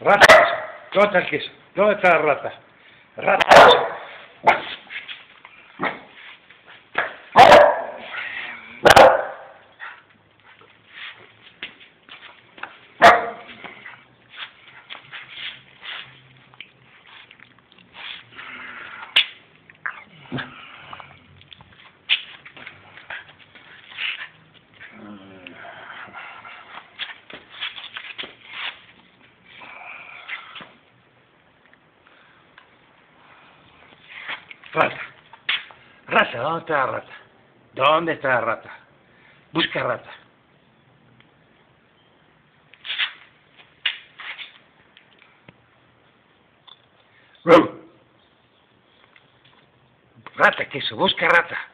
Rata, ¿dónde está el queso? ¿Dónde está la rata? Rata. Rata. Rata, ¿dónde está la rata? ¿Dónde está la rata? Busca rata. Rata, queso, busca rata.